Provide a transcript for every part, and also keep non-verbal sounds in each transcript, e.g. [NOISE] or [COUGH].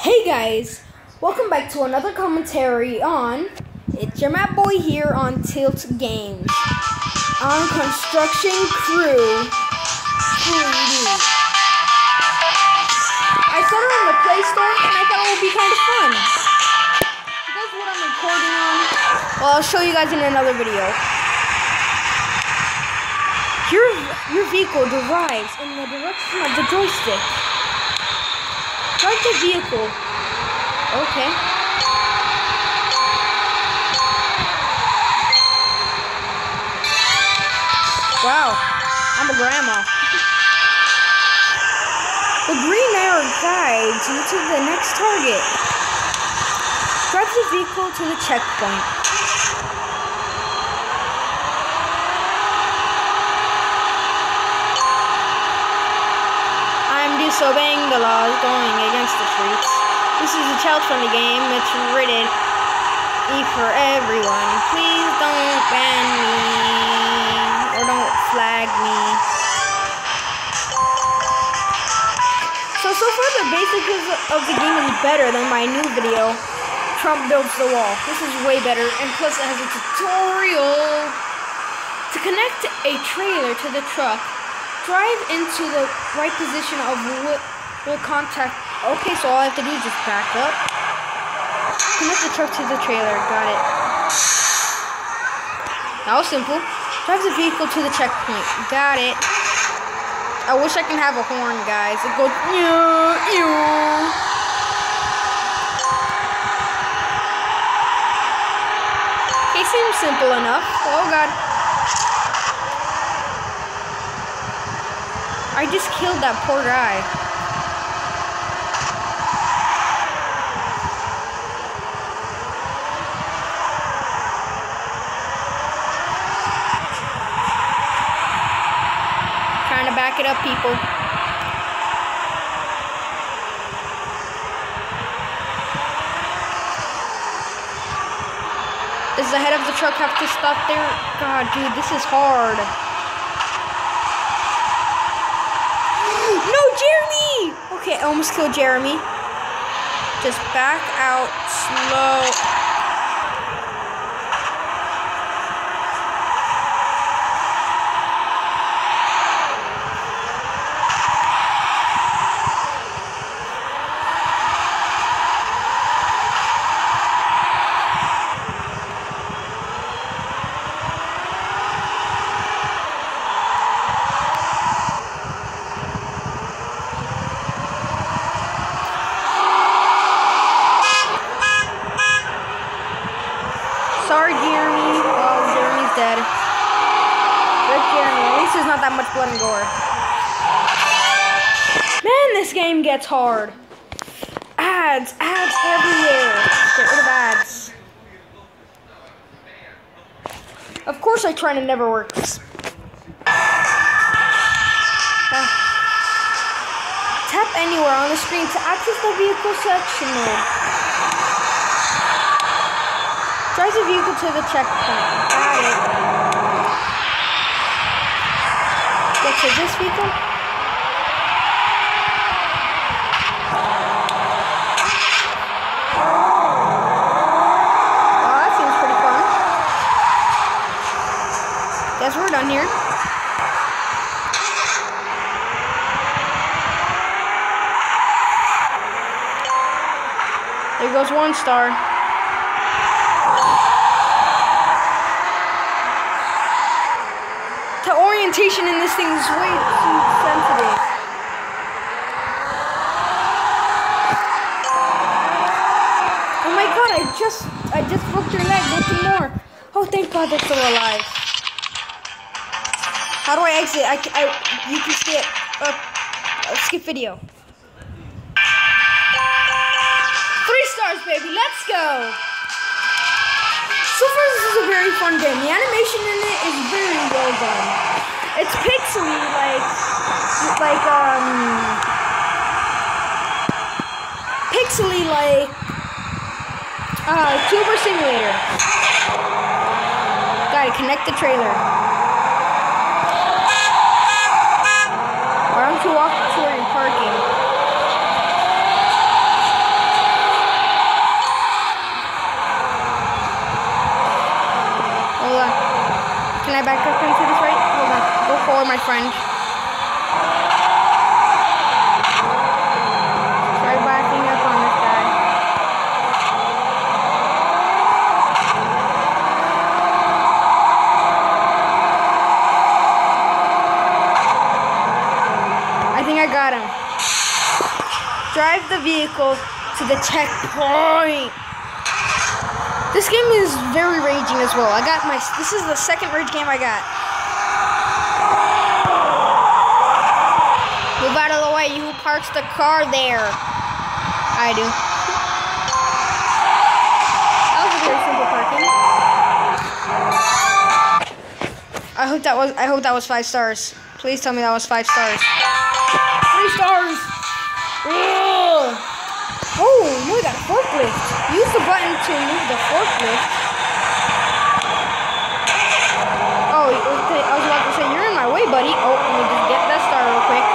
Hey guys, welcome back to another commentary on It's Your Map Boy here on Tilt Games on Construction Crew 3D. I saw it on the Play Store and I thought it would be kind of fun. That's what I'm recording on. Well, I'll show you guys in another video. Your, your vehicle derives in the direction of the joystick. Drive the vehicle. Okay. Wow, I'm a grandma. [LAUGHS] The green arrow guides you to the next target. Drive the vehicle to the checkpoint. I'm disobeying the laws going against the streets. This is a child-friendly game. It's rated E for everyone. Please don't ban me or don't flag me. So, so far the basics of the game is better than my new video, Trump Builds the Wall. This is way better, and plus it has a tutorial. To connect a trailer to the truck, drive into the right position of what will contact. Okay, so all I have to do is just back up. Connect the truck to the trailer. Got it. That was simple. Drive the vehicle to the checkpoint. Got it. I wish I can have a horn, guys. It goes. Ew. Okay, seems simple enough. Oh god. I just killed that poor guy. Trying to back it up, people. Does the head of the truck have to stop there? God, dude, this is hard. No, Jeremy! Okay, I almost killed Jeremy. Just back out slow. Sorry, Jeremy. Oh, Jeremy's dead. Rip Jeremy. At least there's not that much blood and gore. Man, this game gets hard. Ads, ads everywhere. Get rid of ads. Of course, I try to never works. Ah. Tap anywhere on the screen to access the vehicle section mode. Drive the vehicle to the checkpoint. Got it. Get to this vehicle. Well, that seems pretty fun. Guess we're done here. There goes one star. The orientation in this thing is way too sensitive. Oh my god, I just I just broke your leg, nothing more. Oh thank god they're still alive. How do I exit? I, I you can skip uh, uh, skip video. Three baby, let's go! So far, this is a very fun game. The animation in it is very well done. It's pixely, like, like um, pixely like uh, Tuber Simulator. Gotta connect the trailer. Why don't you walk to where you're parking? Or my friend. Try backing up on this guy. I think I got him. Drive the vehicle to the checkpoint. This game is very raging as well. I got my. This is the second rage game I got. Move out of the way. You who parks the car there? I do. That was a very simple parking. I hope that was. I hope that was five stars. Please tell me that was five stars. Three stars. Ugh. Oh, move that forklift. Use the button to move the forklift. Oh, okay, I was about to say, you're in my way, buddy. Oh, let me just get that star real quick.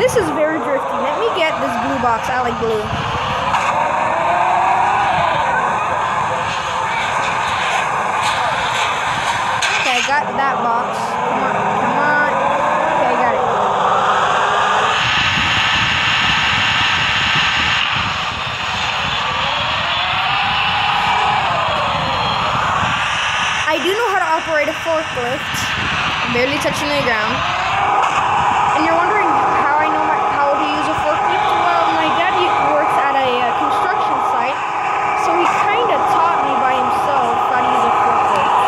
This is very drifty. Let me get this blue box. I like blue. Okay, I got that box. Come on, come on. Okay, I got it. I do know how to a forklift. I'm barely touching the ground. And you're wondering how I know my, how to use a forklift? Well, my dad u- works at a uh, construction site, so he kind of taught me by himself how to use a forklift.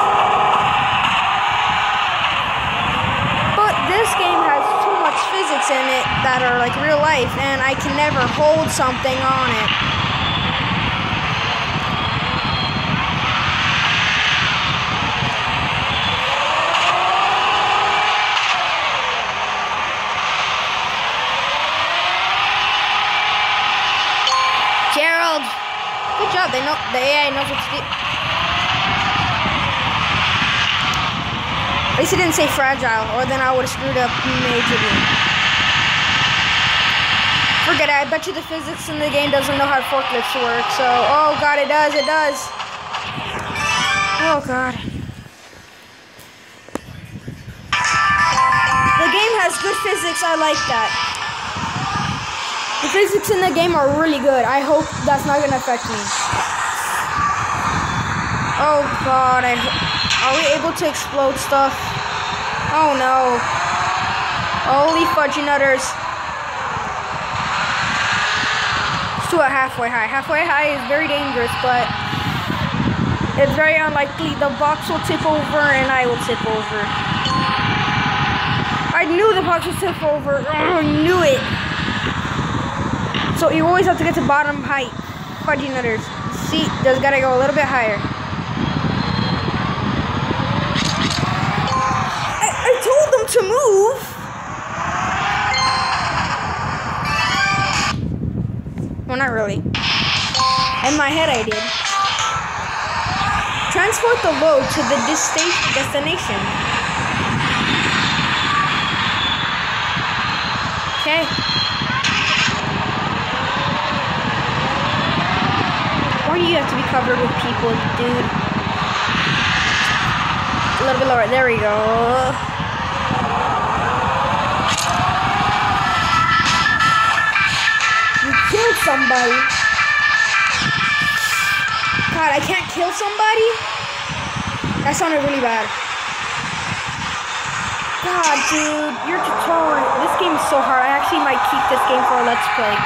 But this game has too much physics in it that are like real life, and I can never hold something on it. Know AI. At least it didn't say fragile, or then I would have screwed up majorly. Forget it. I bet you the physics in the game doesn't know how forklifts work. So, oh god, it does. It does. Oh god. The game has good physics. I like that. The physics in the game are really good. I hope that's not gonna affect me. Oh god, I are we able to explode stuff? Oh no. Holy fudgy nutters. Let's do it halfway high. Halfway high is very dangerous, but it's very unlikely the box will tip over and I will tip over. I knew the box would tip over. [CLEARS THROAT] I knew it. So you always have to get to bottom height. Fudgy nutters. See, just gotta go a little bit higher. Move. Well, not really. In my head, I did. Transport the load to the destination. Okay. Why do you have to be covered with people, dude? A little bit lower. There we go. Somebody. God, I can't kill somebody? That sounded really bad. God, dude, your tutorial. This game is so hard. I actually might keep this game for a let's play.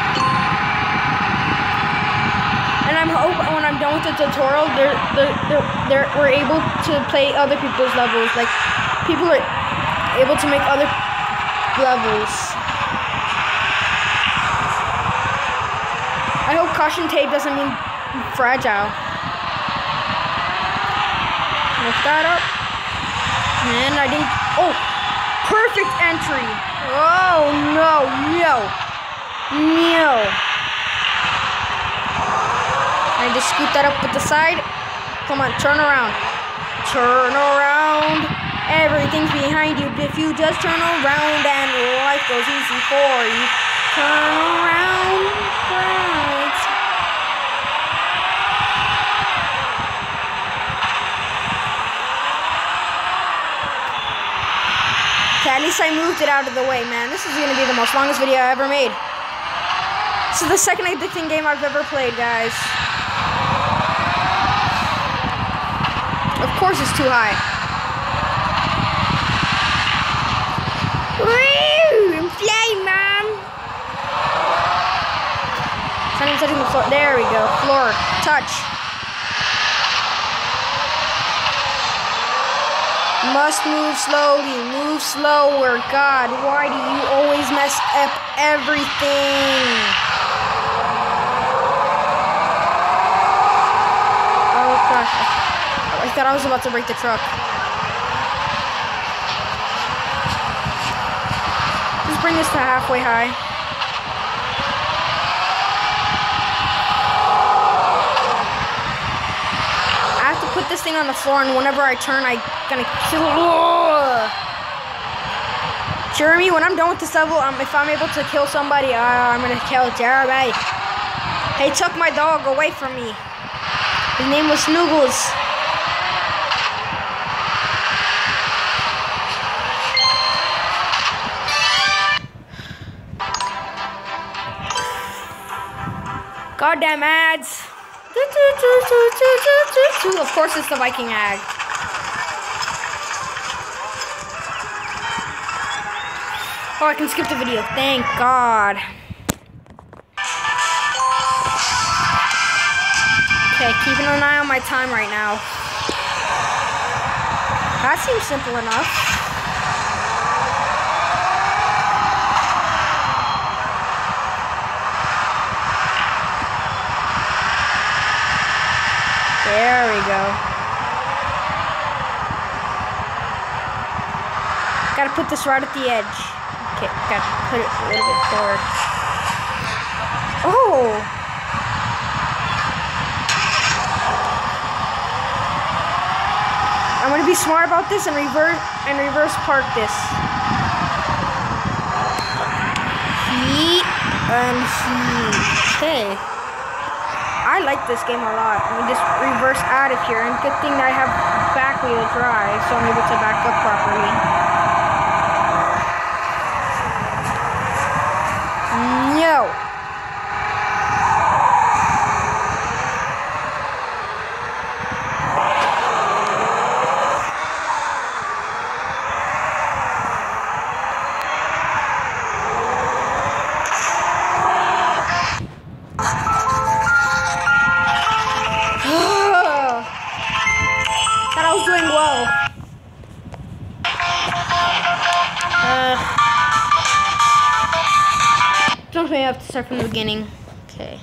And I'm hope when I'm done with the tutorial, they're, they're, they're, they're, we're able to play other people's levels. Like, people are able to make other levels. Caution tape doesn't mean fragile. Lift that up. And I didn't. Oh, perfect entry. Oh no, no, no. I just scoot that up with the side. Come on, turn around. Turn around. Everything's behind you. If you just turn around and life goes easy for you. Turn around. Right. Least I moved it out of the way, man. This is gonna be the most longest video I ever made. This is the second addicting game I've ever played, guys. Of course it's too high. Woo! Flying, mom! It's the floor. There we go. Floor. Touch. Must move slowly. Move slower. God, why do you always mess up everything? Oh gosh. I thought I was about to break the truck. Just bring this to halfway high. I have to put this thing on the floor, and whenever I turn, I gonna kill. Jeremy, when I'm done with this level, um, if I'm able to kill somebody, uh, I'm gonna kill Jeremy. He took my dog away from me. His name was Snoogles. Goddamn ads. Of course it's the Viking ad. Oh, I can skip the video. Thank God. Okay, keeping an eye on my time right now. That seems simple enough. There we go. Gotta put this right at the edge. Okay, gotta put it a little bit forward. Oh! I'm gonna be smart about this and reverse and reverse park this. Heat and heat. Okay. I like this game a lot. Let me just reverse out of here. And good thing that I have back wheel drive, so I'm able to back up properly. No. Thought I was doing well. Uh, don't we have to start from the beginning? Okay.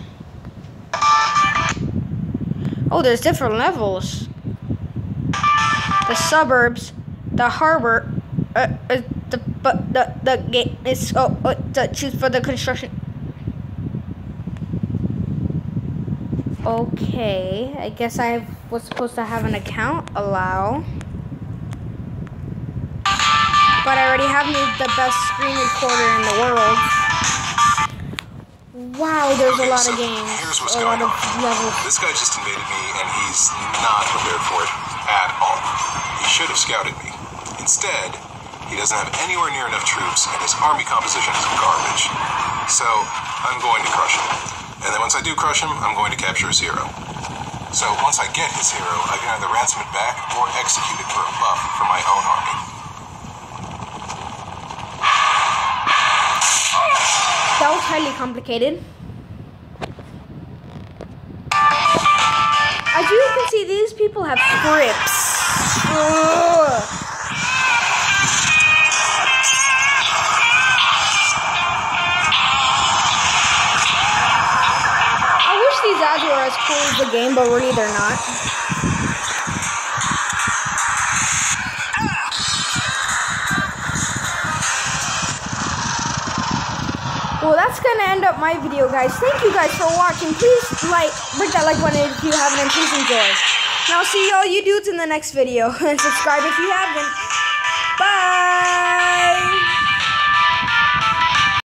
Oh, there's different levels. The suburbs, the harbor, uh, uh, the but the the gate is oh uh, the choose for the construction. Okay, I guess I was supposed to have an account. Allow. But I already have made the best screen recorder in the world. Wow, there's a lot so of games. Here's what's A lot going of levels. This guy just invaded me, and he's not prepared for it at all. He should have scouted me. Instead, he doesn't have anywhere near enough troops, and his army composition is garbage. So, I'm going to crush him. And then once I do crush him, I'm going to capture his hero. So, once I get his hero, I can either ransom it back or execute it for a buff for my own army. That was highly complicated. As you can see, these people have scripts. Ugh. As cool as the game, but really they're not. Well, that's gonna end up my video, guys. Thank you guys for watching. Please like, break that like button if you haven't, and please enjoy. I'll see all you dudes in the next video. [LAUGHS] And subscribe if you haven't.